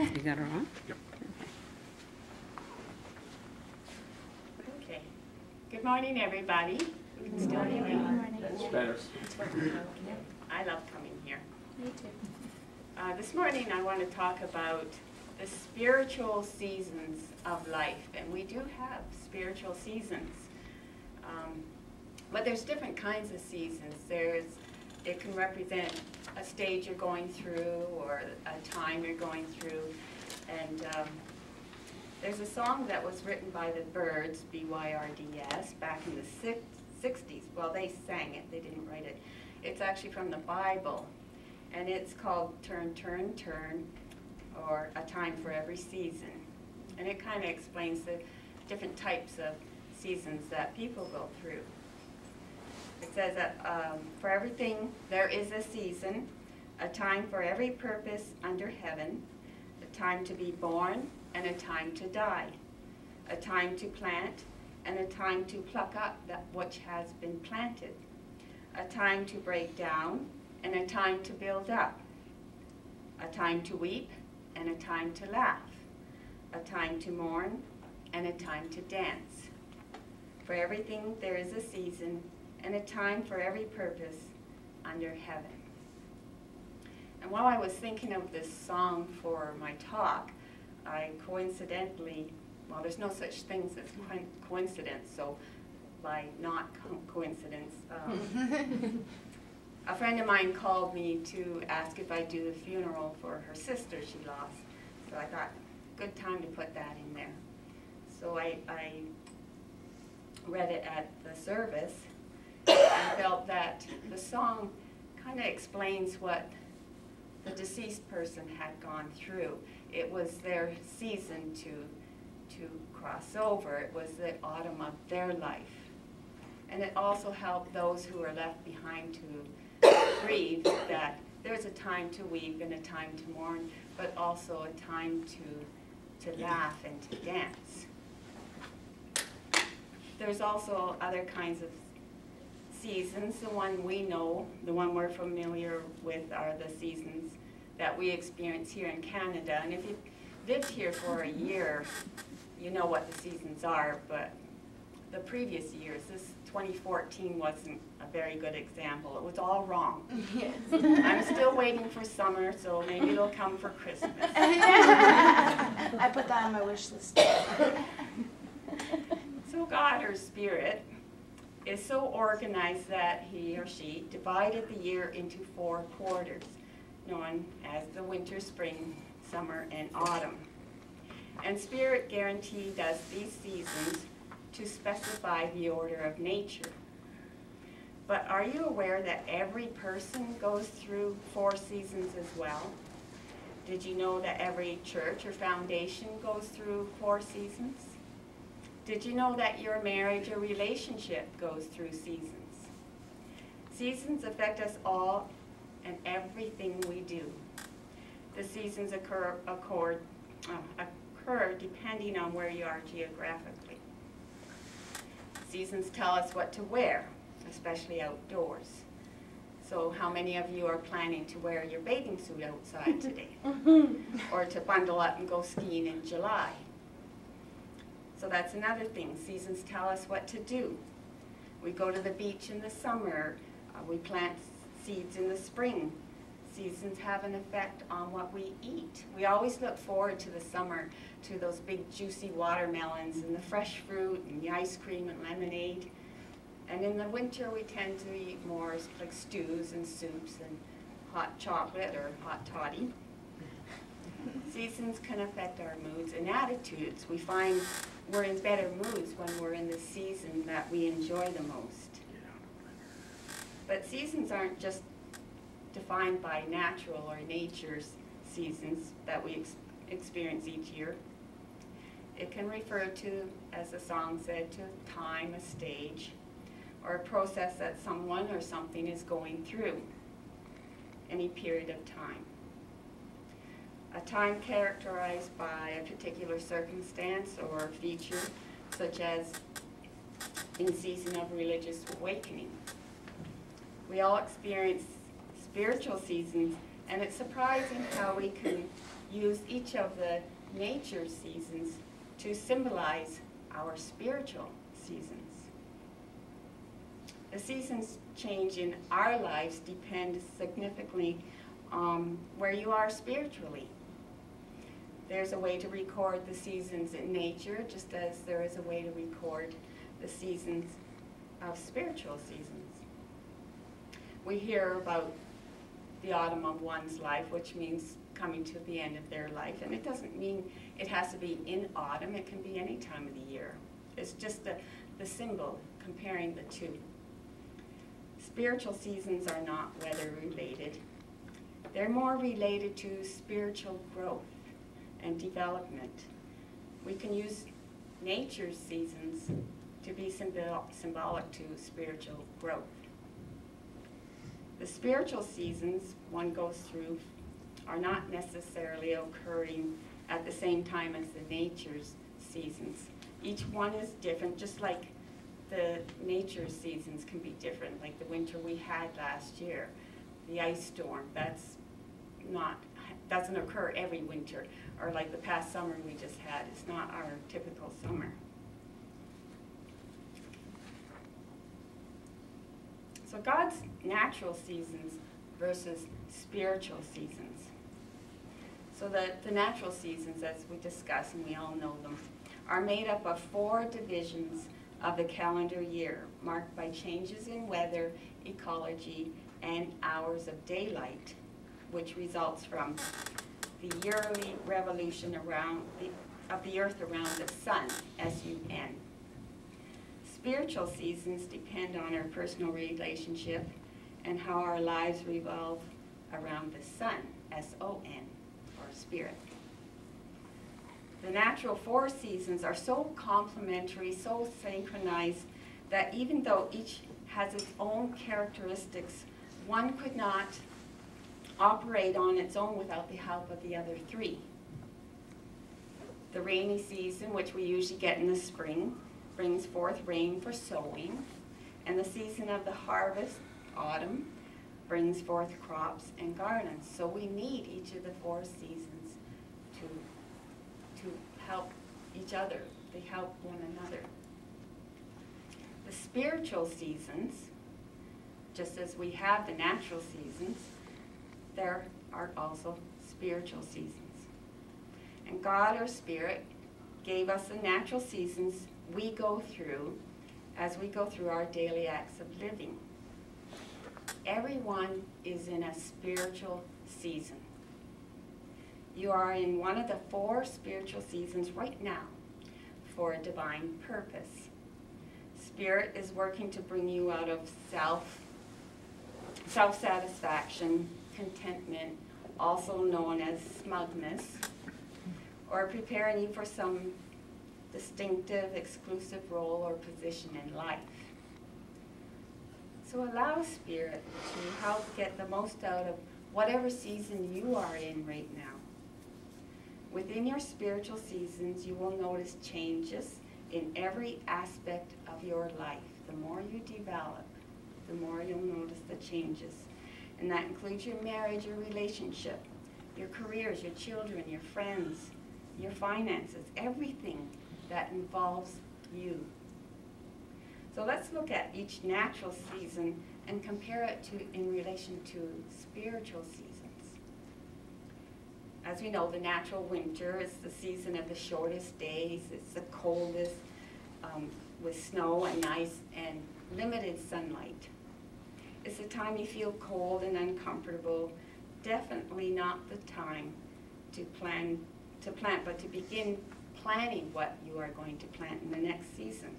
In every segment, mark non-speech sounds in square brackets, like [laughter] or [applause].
You got her on? Okay. Good morning, everybody. You can still hear me. It's better. I love coming here. Me too. Uh, This morning, I want to talk about the spiritual seasons of life. And we do have spiritual seasons. Um, But there's different kinds of seasons. There's, it can represent a stage you're going through or a time you're going through. And um, there's a song that was written by the Byrds, B-Y-R-D-S, back in the six- 60s. Well, they sang it, they didn't write it. It's actually from the Bible, and it's called Turn, Turn, Turn, or A Time for Every Season. And it kind of explains the different types of seasons that people go through. It says that um, for everything there is a season, a time for every purpose under heaven, a time to be born and a time to die, a time to plant and a time to pluck up that which has been planted, a time to break down and a time to build up, a time to weep and a time to laugh, a time to mourn and a time to dance. For everything there is a season and a time for every purpose under heaven. And while I was thinking of this song for my talk, I coincidentally, well, there's no such things as coin- coincidence, so by not co- coincidence, um, [laughs] a friend of mine called me to ask if I'd do the funeral for her sister she lost. So I thought, good time to put that in there. So I, I read it at the service and felt that the song kind of explains what the deceased person had gone through. It was their season to, to cross over. It was the autumn of their life. And it also helped those who are left behind to grieve that there's a time to weep and a time to mourn, but also a time to, to laugh and to dance. There's also other kinds of seasons. The one we know, the one we're familiar with are the seasons that we experience here in Canada. And if you've lived here for a year, you know what the seasons are, but the previous years, this 2014 wasn't a very good example. It was all wrong. [laughs] Yes. I'm still waiting for summer, so maybe it'll come for Christmas. [laughs] I put that on my wish list. So God, or Spirit, is so organized that he or she divided the year into four quarters, known as the winter, spring, summer, and autumn. And Spirit guaranteed us these seasons to specify the order of nature. But are you aware that every person goes through four seasons as well? Did you know that every church or foundation goes through four seasons? Did you know that your marriage or relationship goes through seasons? Seasons affect us all and everything we do. The seasons occur, accord, uh, occur depending on where you are geographically. Seasons tell us what to wear, especially outdoors. So how many of you are planning to wear your bathing suit outside today? [laughs] Or to bundle up and go skiing in July? So that's another thing. Seasons tell us what to do. We go to the beach in the summer. Uh, we plant seeds in the spring. Seasons have an effect on what we eat. We always look forward to the summer, to those big juicy watermelons and the fresh fruit and the ice cream and lemonade. And in the winter, we tend to eat more like stews and soups and hot chocolate or hot toddy. [laughs] Seasons can affect our moods and attitudes. We find we're in better moods when we're in the season that we enjoy the most. But seasons aren't just defined by natural or nature's seasons that we ex- experience each year. It can refer to, as the song said, to time, a stage, or a process that someone or something is going through, any period of time a time characterized by a particular circumstance or feature, such as in season of religious awakening. We all experience spiritual seasons, and it's surprising how we can use each of the nature seasons to symbolize our spiritual seasons. The seasons change in our lives depend significantly on where you are spiritually. There's a way to record the seasons in nature, just as there is a way to record the seasons of spiritual seasons. We hear about the autumn of one's life, which means coming to the end of their life. And it doesn't mean it has to be in autumn, it can be any time of the year. It's just the, the symbol comparing the two. Spiritual seasons are not weather related. They're more related to spiritual growth and development. We can use nature's seasons to be symbol symbolic to spiritual growth. The spiritual seasons one goes through are not necessarily occurring at the same time as the nature's seasons. Each one is different, just like the nature's seasons can be different, like the winter we had last year, the ice storm, that's not, doesn't occur every winter, or like the past summer we just had, it's not our typical summer. So God's natural seasons versus spiritual seasons. So the, the natural seasons, as we discuss, and we all know them, are made up of four divisions of the calendar year, marked by changes in weather, ecology, and hours of daylight, which results from the yearly revolution around the, of the earth around the sun, S-U-N. Spiritual seasons depend on our personal relationship and how our lives revolve around the sun, S-O-N, or spirit. The natural four seasons are so complementary, so synchronized, that even though each has its own characteristics, one could not operate on its own without the help of the other three. The rainy season, which we usually get in the spring, brings forth rain for sowing, and the season of the harvest, autumn, brings forth crops and gardens. So we need each of the four seasons to, to help each other. They help one another. The spiritual seasons, just as we have the natural seasons, there are also spiritual seasons. And God, our Spirit, gave us the natural seasons we go through as we go through our daily acts of living. Everyone is in a spiritual season. You are in one of the four spiritual seasons right now for a divine purpose. Spirit is working to bring you out of self, self-satisfaction, contentment, also known as smugness, or preparing you for some distinctive, exclusive role or position in life. So allow Spirit to help get the most out of whatever season you are in right now. Within your spiritual seasons, you will notice changes in every aspect of your life. The more you develop, the more you'll notice the changes. And that includes your marriage, your relationship, your careers, your children, your friends, your finances, everything that involves you. So let's look at each natural season and compare it to in relation to spiritual seasons. As we know, the natural winter is the season of the shortest days. It's the coldest, um, with snow and ice and limited sunlight. It's the time you feel cold and uncomfortable. Definitely not the time to plan to plant, but to begin planning what you are going to plant in the next season.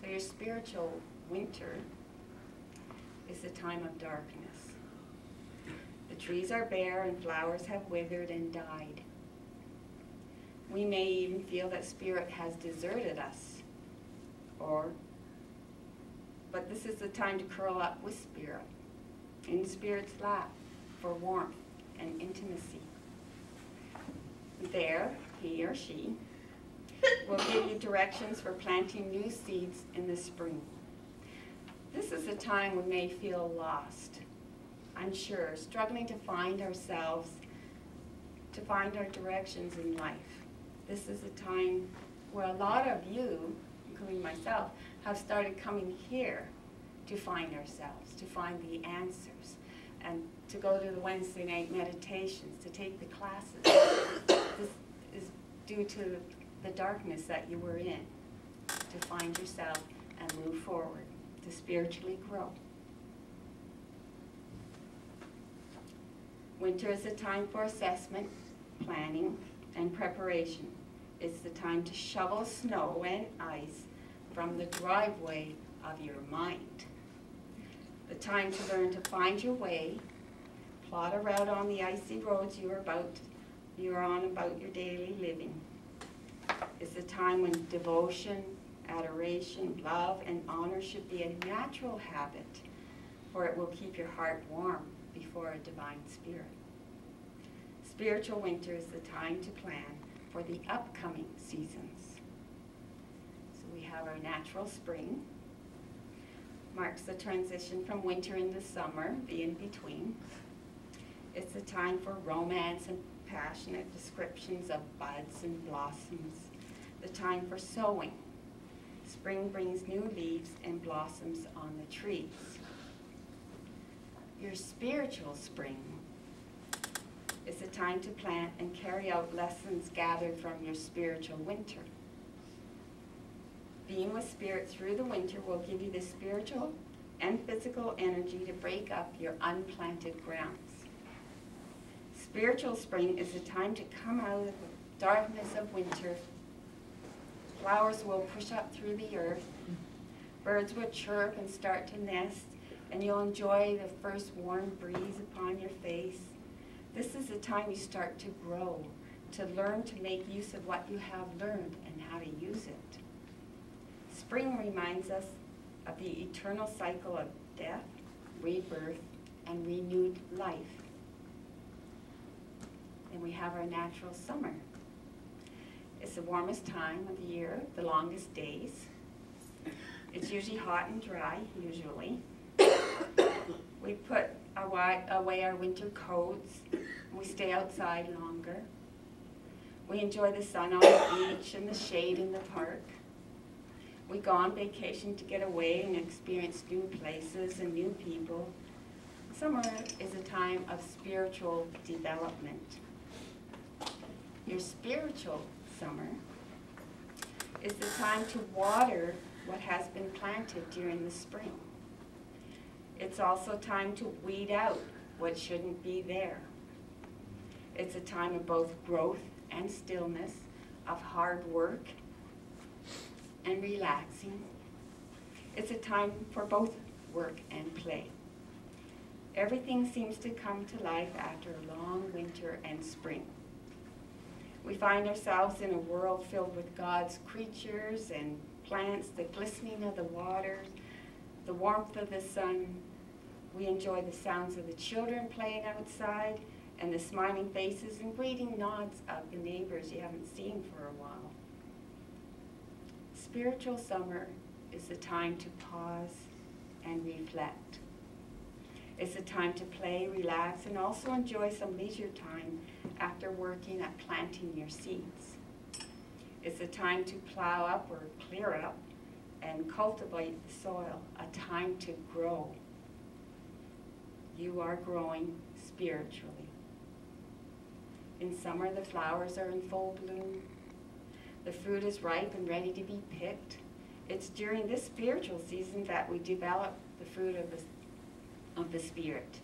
So your spiritual winter is the time of darkness. The trees are bare and flowers have withered and died. We may even feel that spirit has deserted us. Or, but this is the time to curl up with spirit, in spirit's lap, for warmth and intimacy. There, he or she, will give you directions for planting new seeds in the spring. This is a time we may feel lost, unsure, struggling to find ourselves to find our directions in life. This is a time where a lot of you, including myself, have started coming here to find ourselves, to find the answers, and to go to the Wednesday night meditations, to take the classes. this is due to the darkness that you were in, to find yourself and move forward, to spiritually grow. Winter is a time for assessment, planning, and preparation. It's the time to shovel snow and ice from the driveway of your mind. The time to learn to find your way, plot a route on the icy roads you are about, you are on about your daily living. It's a time when devotion, adoration, love, and honor should be a natural habit, for it will keep your heart warm before a divine spirit. Spiritual winter is the time to plan for the upcoming seasons. We have our natural spring, marks the transition from winter into summer, the in-between. It's a time for romance and passionate descriptions of buds and blossoms, the time for sowing. Spring brings new leaves and blossoms on the trees. Your spiritual spring is a time to plant and carry out lessons gathered from your spiritual winter. Being with Spirit through the winter will give you the spiritual and physical energy to break up your unplanted grounds. Spiritual spring is a time to come out of the darkness of winter. Flowers will push up through the earth. Birds will chirp and start to nest, and you'll enjoy the first warm breeze upon your face. This is the time you start to grow, to learn to make use of what you have learned and how to use it. Spring reminds us of the eternal cycle of death, rebirth, and renewed life. And we have our natural summer. It's the warmest time of the year, the longest days. It's usually hot and dry, usually. we put away our winter coats. We stay outside longer. We enjoy the sun on the beach and the shade in the park. We go on vacation to get away and experience new places and new people. Summer is a time of spiritual development. Your spiritual summer is the time to water what has been planted during the spring. It's also time to weed out what shouldn't be there. It's a time of both growth and stillness, of hard work and relaxing. It's a time for both work and play. Everything seems to come to life after a long winter and spring. We find ourselves in a world filled with God's creatures and plants, the glistening of the waters, the warmth of the sun. We enjoy the sounds of the children playing outside and the smiling faces and greeting nods of the neighbors you haven't seen for a while. Spiritual summer is the time to pause and reflect. It's a time to play, relax, and also enjoy some leisure time after working at planting your seeds. It's a time to plow up or clear up and cultivate the soil, a time to grow. You are growing spiritually. In summer, the flowers are in full bloom. The fruit is ripe and ready to be picked. It's during this spiritual season that we develop the fruit of the, of the Spirit.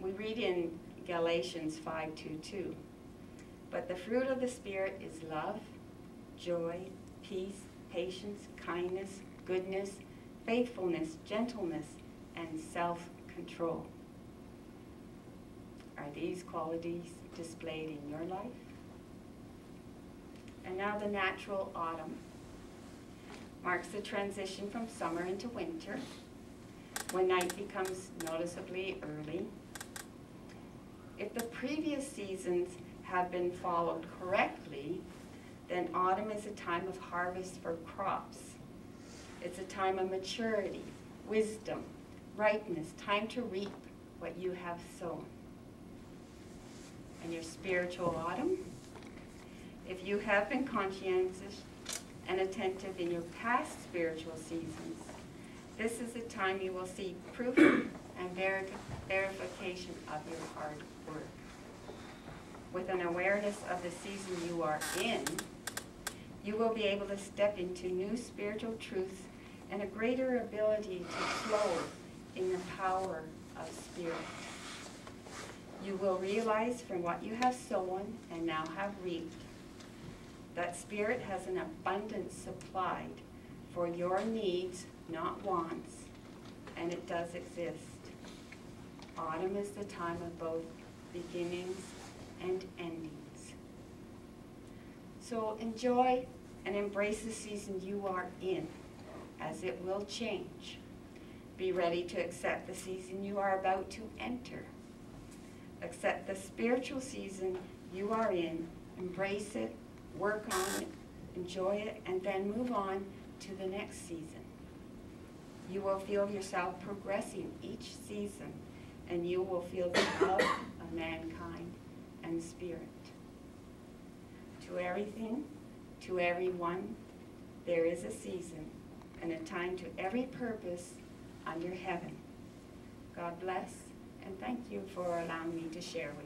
We read in Galatians 5.2.2, But the fruit of the Spirit is love, joy, peace, patience, kindness, goodness, faithfulness, gentleness, and self-control. Are these qualities displayed in your life? And now the natural autumn marks the transition from summer into winter, when night becomes noticeably early. If the previous seasons have been followed correctly, then autumn is a time of harvest for crops. It's a time of maturity, wisdom, ripeness, time to reap what you have sown. and your spiritual autumn. If you have been conscientious and attentive in your past spiritual seasons, this is the time you will see proof [clears throat] and veri- verification of your hard work. With an awareness of the season you are in, you will be able to step into new spiritual truths and a greater ability to flow in the power of spirit. You will realize from what you have sown and now have reaped that spirit has an abundance supplied for your needs, not wants, and it does exist. Autumn is the time of both beginnings and endings. So enjoy and embrace the season you are in, as it will change. Be ready to accept the season you are about to enter. Accept the spiritual season you are in, embrace it, work on it, enjoy it, and then move on to the next season. You will feel yourself progressing each season, and you will feel the love of mankind and spirit. To everything, to everyone, there is a season and a time to every purpose under heaven. God bless, and thank you for allowing me to share with you.